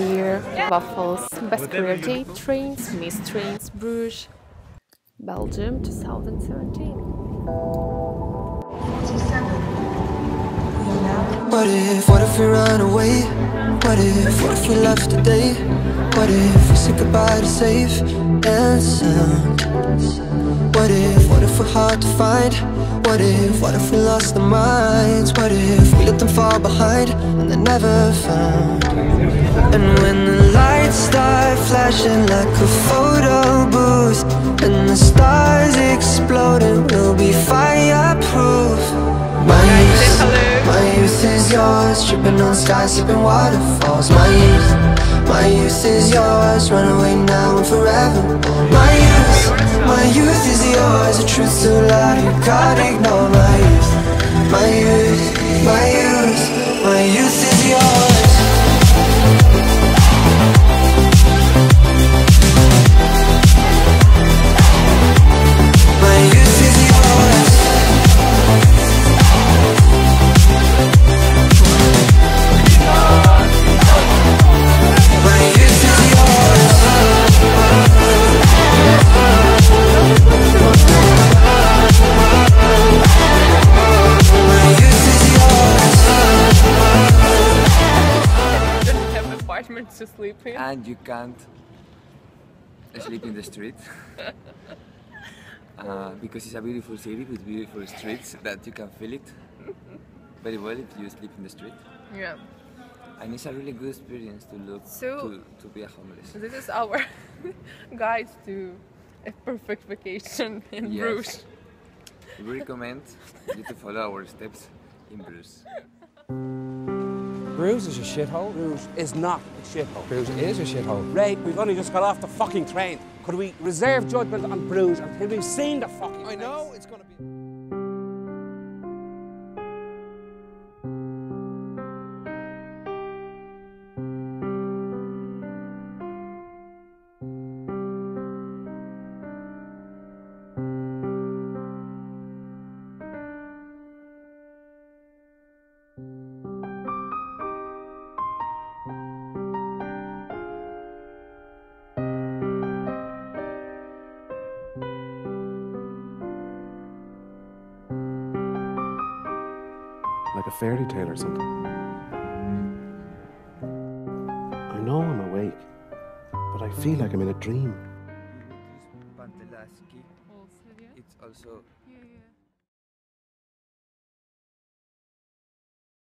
beer, waffles, career trains, Miss Trains, Bruges, Belgium 2017. What if, what if we run away? What if, what if we left today? What if we said goodbye to safe and sound? What if we're hard to find? What if, what if we lost our minds? What if we let them fall behind and they're never found? And when the lights start flashing like a photo booth And the stars exploding, we'll be fireproof My youth, my youth is yours Tripping on skies, sipping waterfalls My youth, my youth is yours Run away now and forever My youth, truth's too loud, you can't ignore my youth My youth, my youth, apartments to sleep in. and you can't sleep in the street uh, because it's a beautiful city with beautiful streets that you can feel it very well if you sleep in the street Yeah. and it's a really good experience to look So- to, to be a homeless This is our guide to a perfect vacation in Yes. Bruges. we recommend you to follow our steps in Bruges Bruges is a shithole. Bruges is not a shithole. Bruges is a shithole. Ray, we've only just got off the fucking train. Could we reserve judgment on Bruges until we've seen the fucking I know it's gonna be. Like a fairy tale or something. I know I'm awake, but I feel like I'm in a dream. It's also